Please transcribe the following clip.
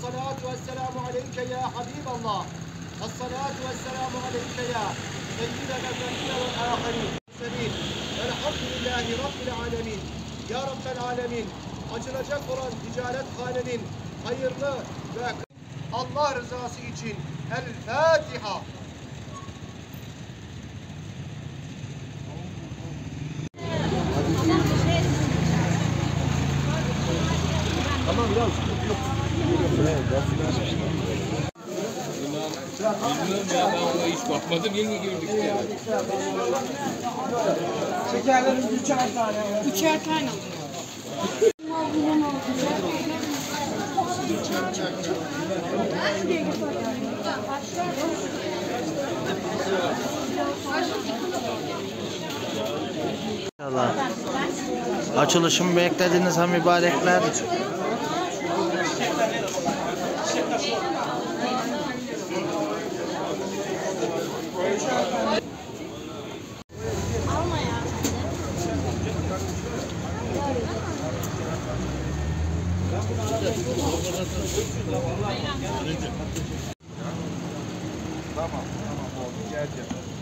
الصلاة والسلام عليك يا حبيب الله الصلاة والسلام عليك يا سيدنا الأولين والآخرين المرسلين الحمد لله رب العالمين Ya Rabbel Alemin açılacak olan ticaret hanenin hayırlı ve Allah rızası için El Fatiha. Bilmiyorum ben ona hiç bakmadım yeni girdik ya. Üçer tane alıyor. İnşallah. Açılışımı beklediniz ha mübarekler. Tamam tamam oldu geleceğim.